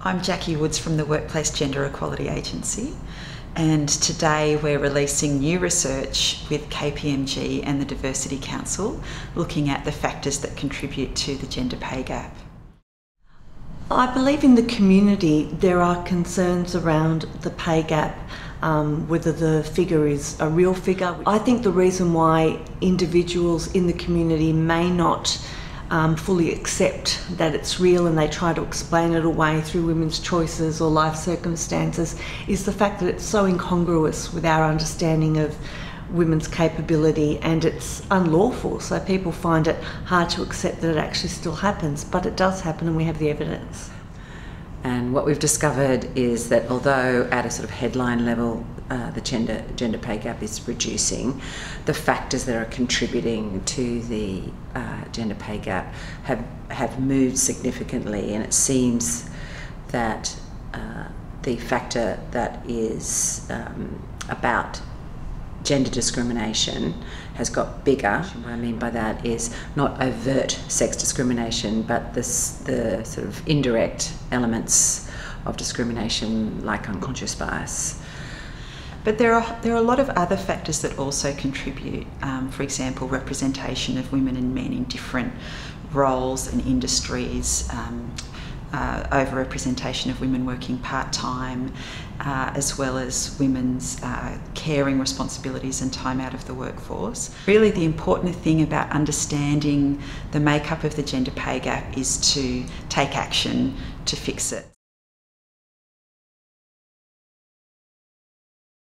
I'm Jackie Woods from the Workplace Gender Equality Agency, and today we're releasing new research with KPMG and the Diversity Council looking at the factors that contribute to the gender pay gap. I believe in the community there are concerns around the pay gap, um, whether the figure is a real figure. I think the reason why individuals in the community may not um, fully accept that it's real and they try to explain it away through women's choices or life circumstances is the fact that it's so incongruous with our understanding of women's capability and it's unlawful. So people find it hard to accept that it actually still happens, but it does happen and we have the evidence. And what we've discovered is that although at a sort of headline level uh, the gender gender pay gap is reducing, the factors that are contributing to the uh, gender pay gap have have moved significantly, and it seems that uh, the factor that is um, about gender discrimination has got bigger. What I mean by that is not overt sex discrimination, but this, the sort of indirect elements of discrimination like unconscious bias. But there are, there are a lot of other factors that also contribute. Um, for example, representation of women and men in different roles and industries, um, uh, overrepresentation of women working part time, uh, as well as women's uh, caring responsibilities and time out of the workforce. Really, the important thing about understanding the makeup of the gender pay gap is to take action to fix it.